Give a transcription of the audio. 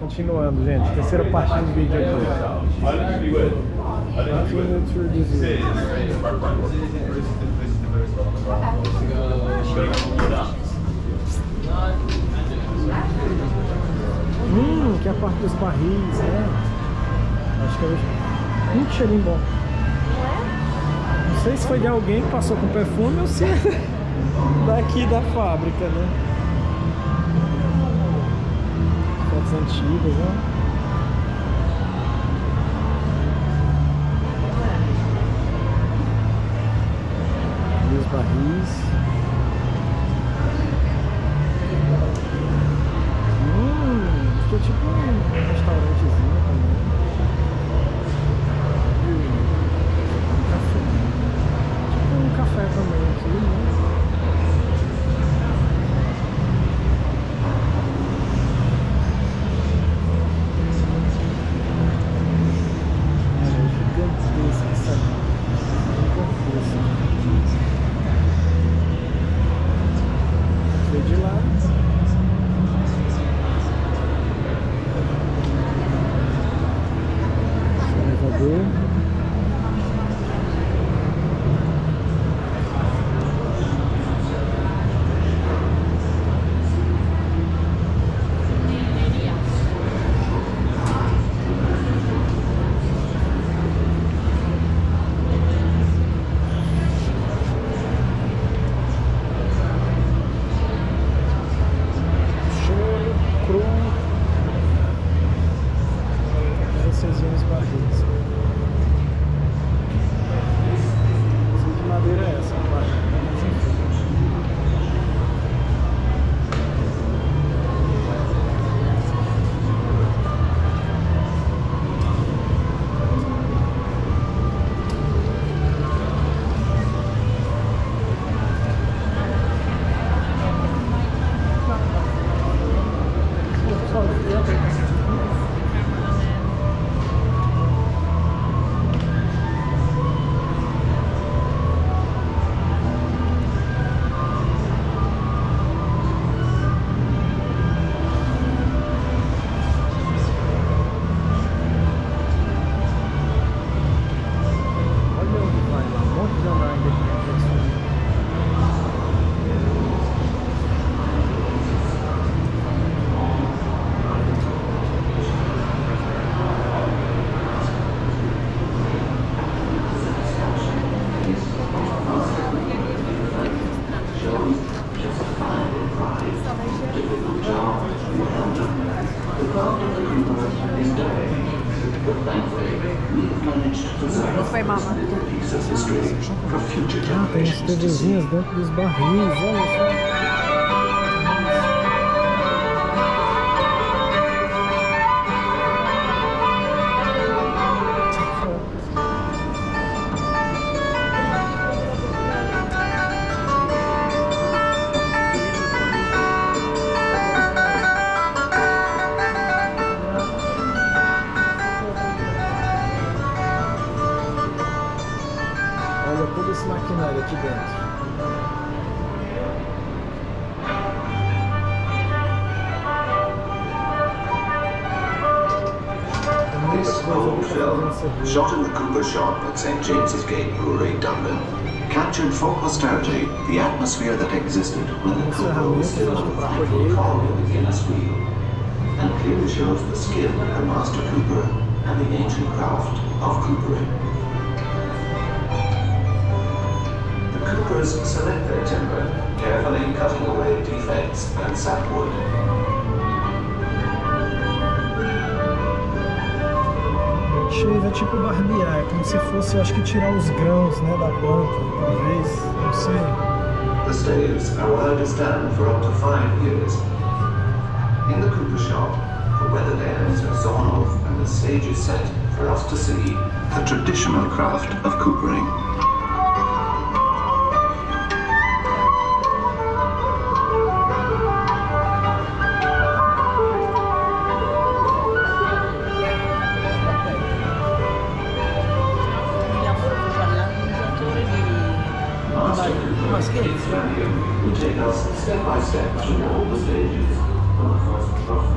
Continuando, gente. Terceira parte do vídeo aqui. Hum, que é a parte dos barris, né? Acho que é muito cheirinho bom. Não sei se foi de alguém que passou com perfume ou se é daqui da fábrica, né? Antigas, né? E barris. Hum, ficou tipo Cool. Foi mama. Ah, tem as TVzinhas dentro dos barris, olha só. Old film, shot in the Cooper shop at St James's Gate Brewery, Dublin, captured for posterity the atmosphere that existed when the Cooper was still the factory colher cog of the Guinness wheel, and clearly shows the skill of Master Cooper and the ancient craft of coopering. The Coopers select their timber, carefully cutting away defects and sapwood. É tipo barbear, é como se fosse, acho que tirar os grãos, né, da planta, talvez, não sei. The are allowed to stand for up to five years. In the cooper shop, the weathered ends are sawn off and the stage is set for us to see the traditional craft of coopering. This value will take us step by step through all the stages of the first.